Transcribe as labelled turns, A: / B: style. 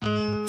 A: Bye.